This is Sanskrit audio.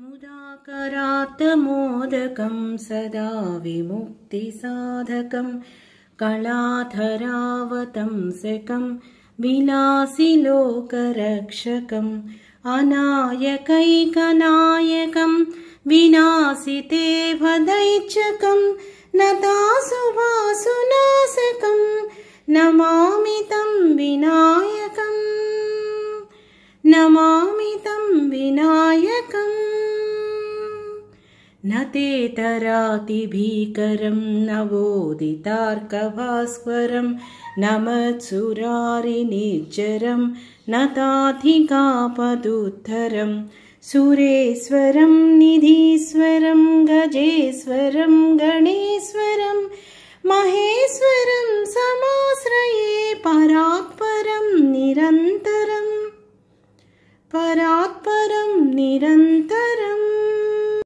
मुदाकरात्तमोदकं सदा विमुक्तिसाधकं कलाधरावतंसकं विलासिलोकरक्षकम् अनायकैकनायकं विनाशिते भदैच्छकं नतासुभासुनाशकं नमामि तं विनायकम् नमामि तं विनायकम् न तेतरातिभीकरं नवोदितार्कभास्वरं न मत्सुरारिनिर्जरं न ताधिकापदुत्तरं। सुरेश्वरं निधीश्वरं गजेश्वरं गणेश्वरं महेश्वरं समाश्रये परात्परं निरन्तरम् परात्परं निरन्तरम्